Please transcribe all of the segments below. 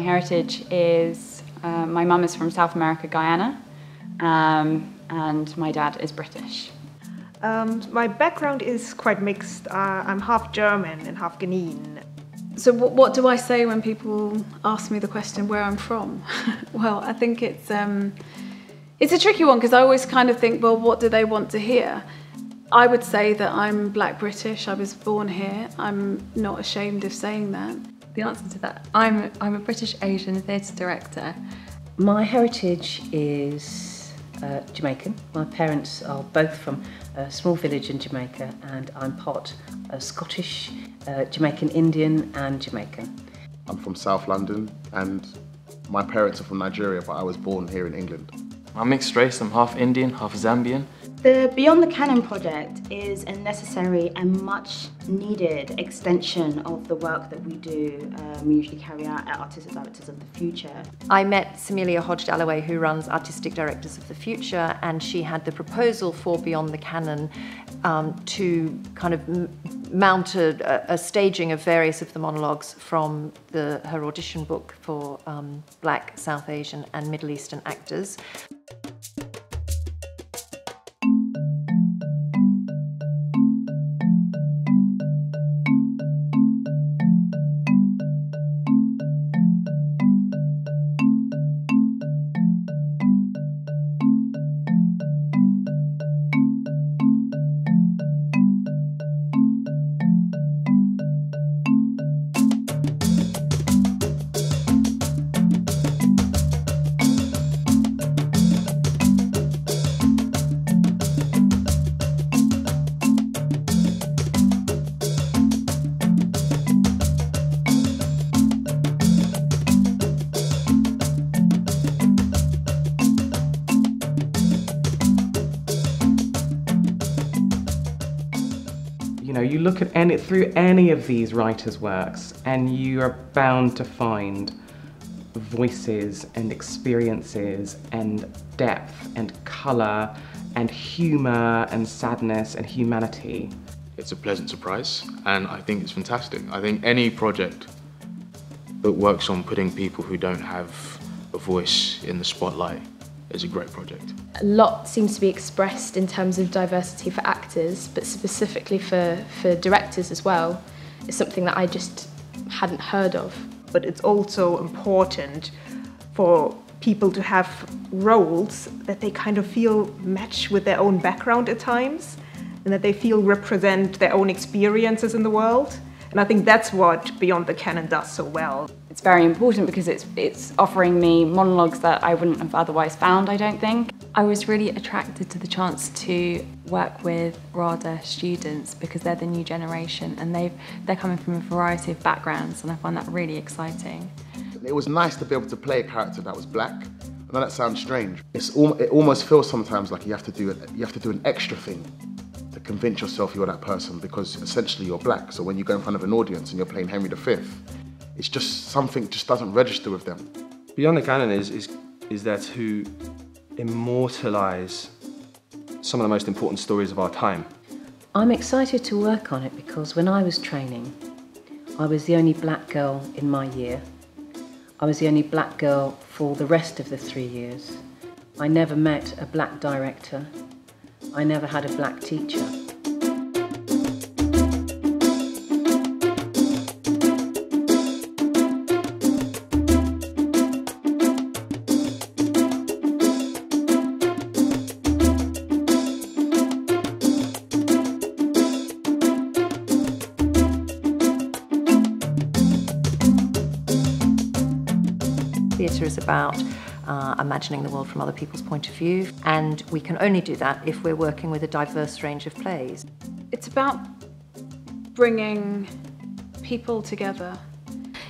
heritage is uh, my mum is from South America, Guyana, um, and my dad is British. Um, my background is quite mixed. Uh, I'm half German and half Ghanaian. So, what, what, do I say when people ask me the question where I'm from? well, I think it's um, it's a tricky one because I always kind of think, well, what do they want to hear? I would say that I'm black British. I was born here. I'm not ashamed of saying that. The answer to that, I'm I'm a British Asian theatre director. My heritage is uh, Jamaican. My parents are both from a small village in Jamaica, and I'm part uh, Scottish, uh, Jamaican Indian, and Jamaican. I'm from South London, and my parents are from Nigeria, but I was born here in England. I'm mixed race, I'm half Indian, half Zambian. The Beyond the Canon project is a necessary and much needed extension of the work that we do, um, we usually carry out at Artistic Directors of the Future. I met Simeilia Hodge Dallaway, who runs Artistic Directors of the Future, and she had the proposal for Beyond the Canon um, to kind of mount a, a, staging of various of the monologues from the, her audition book for um, Black, South Asian, and Middle Eastern actors. Any through any of these writers' works, and you are bound to find voices and experiences and depth and colour and humour and sadness and humanity. It's a pleasant surprise, and I think it's fantastic. I think any project that works on putting people who don't have a voice in the spotlight is a great project. A lot seems to be expressed in terms of diversity for actors, but specifically for, for directors as well. It's something that I just hadn't heard of. But it's also important for people to have roles that they kind of feel match with their own background at times and that they feel represent their own experiences in the world. And I think that's what Beyond the Canon does so well. It's very important because it's, it's offering me monologues that I wouldn't have otherwise found, I don't think. I was really attracted to the chance to work with RADA students because they're the new generation and they've, they're coming from a variety of backgrounds and I find that really exciting. It was nice to be able to play a character that was black. I know that sounds strange. It's, it almost feels sometimes like you have to do, it, you have to do an extra thing to convince yourself you're that person because essentially you're black. So when you go in front of an audience and you're playing Henry V, it's just something just doesn't register with them. Beyond the Canon is, is, is there to immortalise some of the most important stories of our time. I'm excited to work on it because when I was training, I was the only black girl in my year. I was the only black girl for the rest of the three years. I never met a black director. I never had a black teacher. Imagining the world from other people's point of view, and we can only do that if we're working with a diverse range of plays. It's about bringing people together.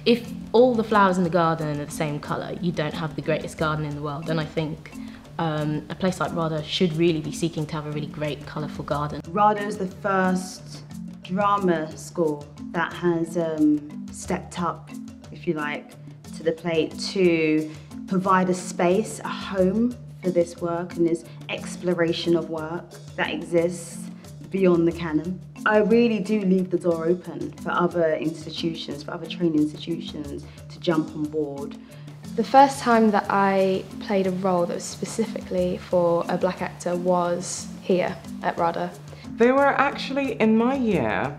If all the flowers in the garden are the same colour, you don't have the greatest garden in the world, and I think um, a place like RADA should really be seeking to have a really great, colourful garden. RADA is the first drama school that has um, stepped up, if you like, to the plate to provide a space, a home for this work and this exploration of work that exists beyond the canon. I really do leave the door open for other institutions, for other training institutions to jump on board? The first time that I played a role that was specifically for a black actor was here at RADA. There were actually, in my year,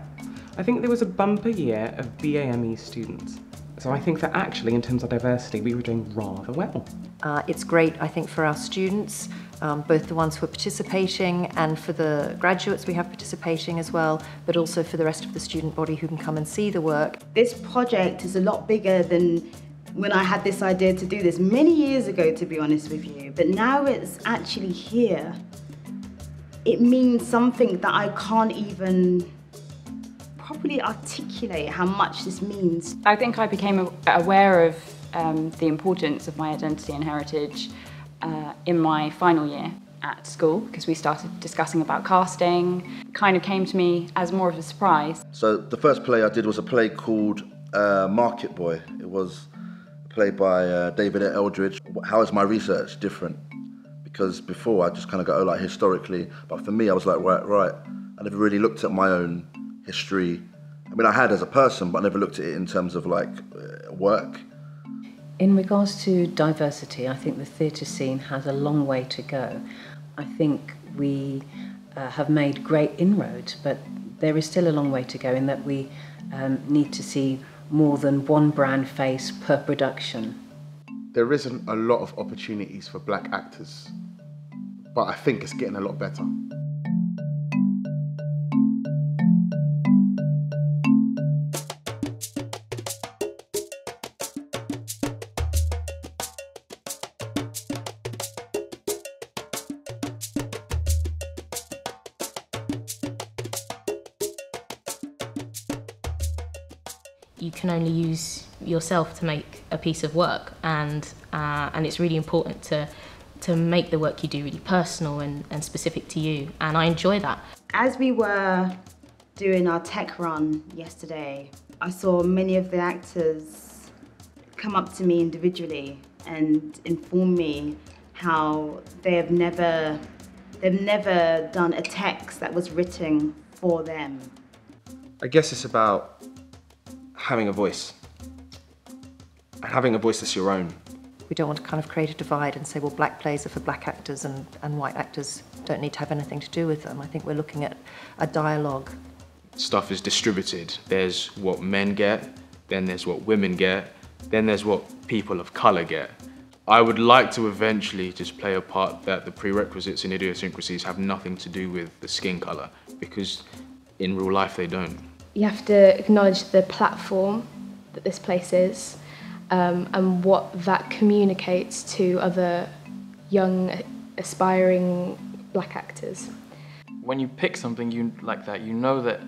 I think there was a bumper year of BAME students. So I think that actually, in terms of diversity, we were doing rather well. Uh, it's great, I think, for our students, um, both the ones who are participating and for the graduates we have participating as well, but also for the rest of the student body who can come and see the work. This project is a lot bigger than when I had this idea to do this many years ago, to be honest with you. But now it's actually here. It means something that I can't even properly articulate how much this means. I think I became aware of um, the importance of my identity and heritage uh, in my final year at school because we started discussing about casting. kind of came to me as more of a surprise. So the first play I did was a play called uh, Market Boy. It was played by uh, David Eldridge. How is my research different? Because before I just kind of go oh, like historically, but for me I was like right, right. I never really looked at my own history. I mean, I had as a person, but I never looked at it in terms of like uh, work. In regards to diversity, I think the theatre scene has a long way to go. I think we uh, have made great inroads, but there is still a long way to go in that we um, need to see more than one brand face per production. There isn't a lot of opportunities for black actors, but I think it's getting a lot better. You can only use yourself to make a piece of work and uh, and it's really important to to make the work you do really personal and, and specific to you and I enjoy that. As we were doing our tech run yesterday, I saw many of the actors come up to me individually and inform me how they have never they've never done a text that was written for them. I guess it's about having a voice and having a voice that's your own. We don't want to kind of create a divide and say, well, black plays are for black actors and, and white actors don't need to have anything to do with them. I think we're looking at a dialogue. Stuff is distributed. There's what men get, then there's what women get, then there's what people of colour get. I would like to eventually just play a part that the prerequisites and idiosyncrasies have nothing to do with the skin colour because in real life they don't you have to acknowledge the platform that this place is um, and what that communicates to other young, aspiring black actors. When you pick something you, like that, you know that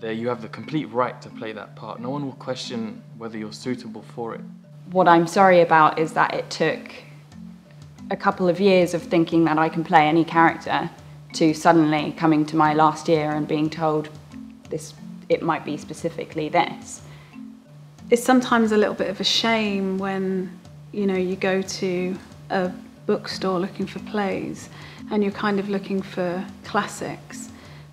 there you have the complete right to play that part. No one will question whether you're suitable for it. What I'm sorry about is that it took a couple of years of thinking that I can play any character to suddenly coming to my last year and being told this it might be specifically this. It's sometimes a little bit of a shame when you know you go to a bookstore looking for plays and you're kind of looking for classics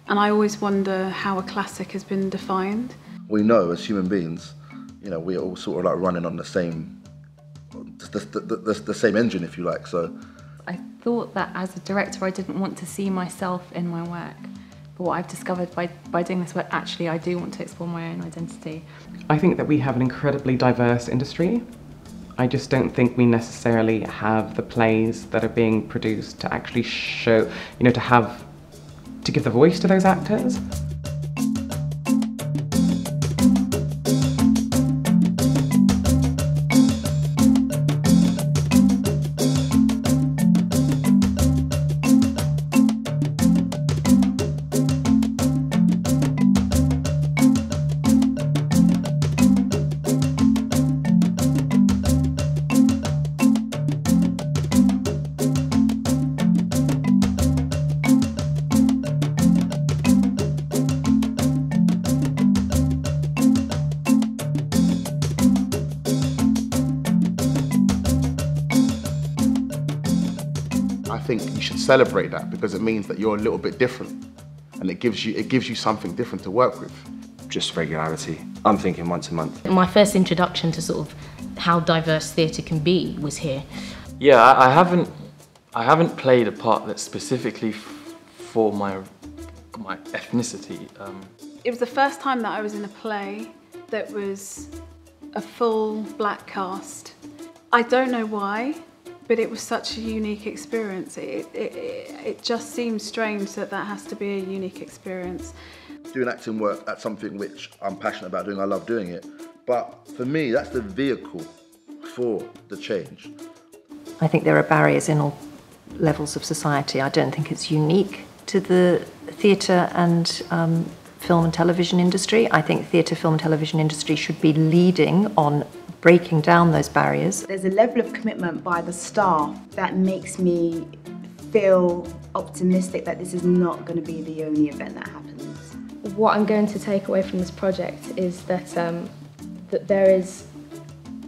and I always wonder how a classic has been defined. We know as human beings, you know, we're all sort of like running on the same the, the, the, the same engine if you like so I thought that as a director I didn't want to see myself in my work. What I've discovered by, by doing this work, actually, I do want to explore my own identity. I think that we have an incredibly diverse industry. I just don't think we necessarily have the plays that are being produced to actually show, you know, to have, to give the voice to those actors. Celebrate that because it means that you're a little bit different and it gives you it gives you something different to work with. just regularity. I'm thinking once a month. My first introduction to sort of how diverse theatre can be was here. Yeah, I, I haven't I haven't played a part that's specifically for my my ethnicity. Um, it was the first time that I was in a play that was a full black cast. I don't know why, but it was such a unique experience. It, it, it, it just seems strange that that has to be a unique experience. Doing acting work, that's something which I'm passionate about doing, I love doing it. But for me, that's the vehicle for the change. I think there are barriers in all levels of society. I don't think it's unique to the theatre and um, film and television industry. I think theatre, film and television industry should be leading on breaking down those barriers. There's a level of commitment by the staff that makes me feel optimistic that this is not going to be the only event that happens. What I'm going to take away from this project is that um, that there is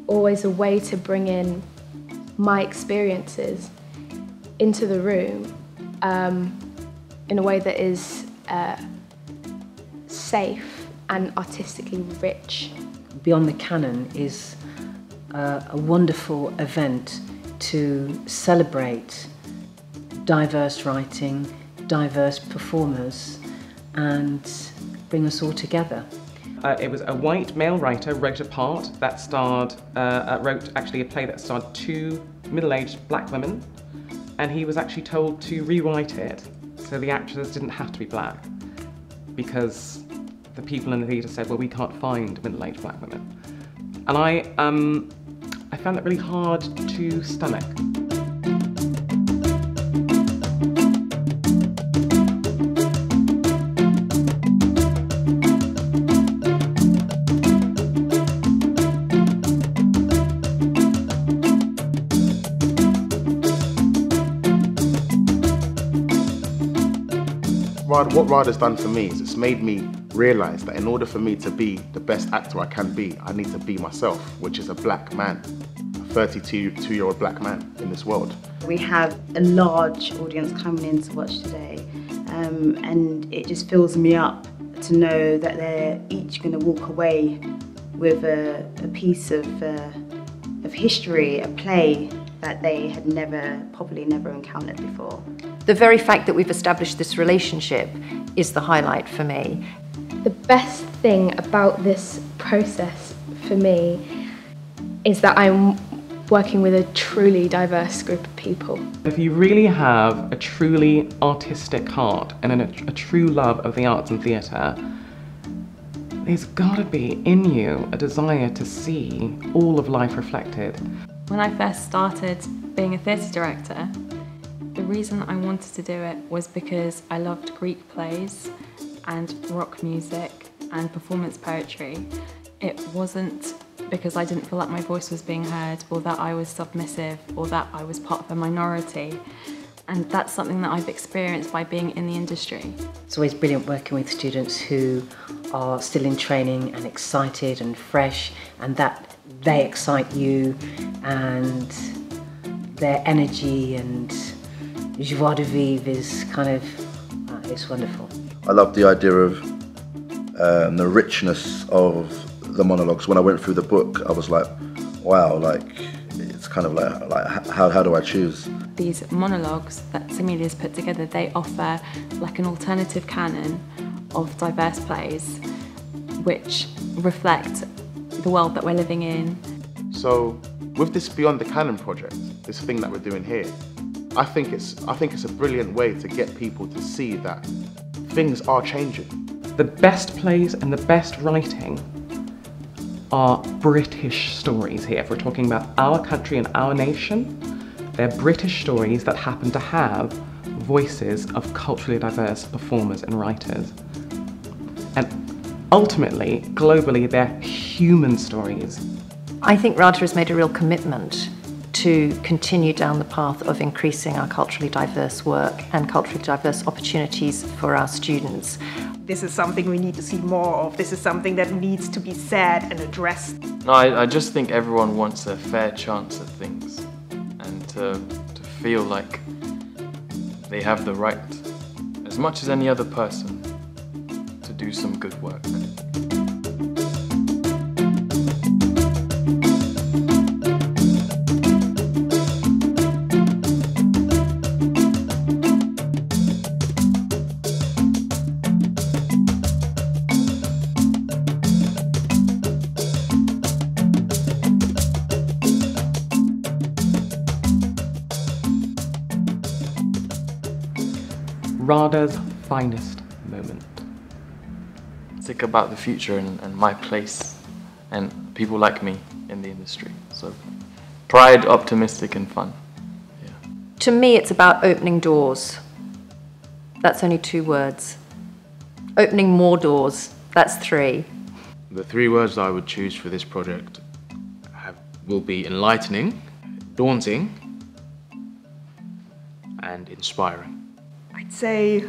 always a way to bring in my experiences into the room um, in a way that is uh, safe and artistically rich. Beyond the Canon is uh, a wonderful event to celebrate diverse writing, diverse performers, and bring us all together. Uh, it was a white male writer wrote a part that starred, uh, uh wrote actually a play that starred two middle-aged black women, and he was actually told to rewrite it so the actors didn't have to be black because the people in the theatre said, well, we can't find middle-aged black women. And I, um, I found that really hard to stomach. What RADA's done for me is it's made me realize that in order for me to be the best actor I can be, I need to be myself, which is a black man, a 32 year old black man in this world. We have a large audience coming in to watch today, um, and it just fills me up to know that they're each going to walk away with a, a piece of, uh, of history, a play that they had never, probably never encountered before. The very fact that we've established this relationship is the highlight for me. The best thing about this process for me is that I'm working with a truly diverse group of people. If you really have a truly artistic heart and a, a true love of the arts and theatre, there's got to be in you a desire to see all of life reflected. When I first started being a theatre director, the reason I wanted to do it was because I loved Greek plays and rock music and performance poetry. It wasn't because I didn't feel like my voice was being heard or that I was submissive or that I was part of a minority. And that's something that I've experienced by being in the industry. It's always brilliant working with students who are still in training and excited and fresh and that they excite you and their energy and joie de vivre is kind of, uh, it's wonderful. I love the idea of um, the richness of the monologues. When I went through the book, I was like, wow, like, it's kind of like, like how, how do I choose? These monologues that Simeilia's put together, they offer like an alternative canon of diverse plays which reflect the world that we're living in. So with this Beyond the Canon project, this thing that we're doing here, I think it's I think it's a brilliant way to get people to see that things are changing. The best plays and the best writing are British stories here. If we're talking about our country and our nation, they're British stories that happen to have voices of culturally diverse performers and writers. And ultimately, globally, they're human stories. I think RADA has made a real commitment to continue down the path of increasing our culturally diverse work and culturally diverse opportunities for our students. This is something we need to see more of. This is something that needs to be said and addressed. No, I, I just think everyone wants a fair chance at things and to, to feel like they have the right, as much as any other person, to do some good work. Finest moment. Think about the future and, and my place and people like me in the industry. So, pride, optimistic, and fun. To me, it's about opening doors. That's only two words. Opening more doors. That's three. The three words that I would choose for this project have, will be enlightening, daunting, and inspiring. I'd say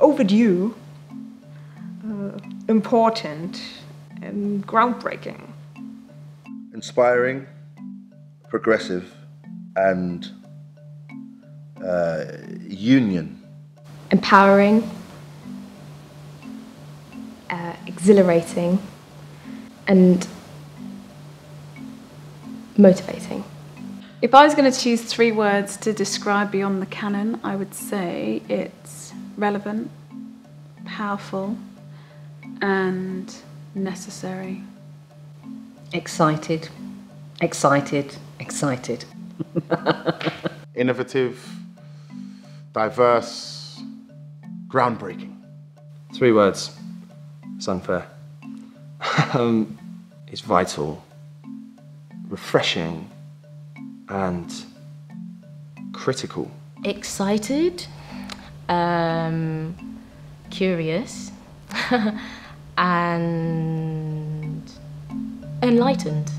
overdue, uh, important, and groundbreaking. Inspiring, progressive, and uh, union. Empowering, uh, exhilarating, and motivating. If I was going to choose three words to describe Beyond the Canon, I would say it's relevant, powerful, and necessary. Excited, excited, excited. Innovative, diverse, groundbreaking. Three words. It's unfair. um, it's vital, refreshing, and critical. Excited, um, curious, and enlightened.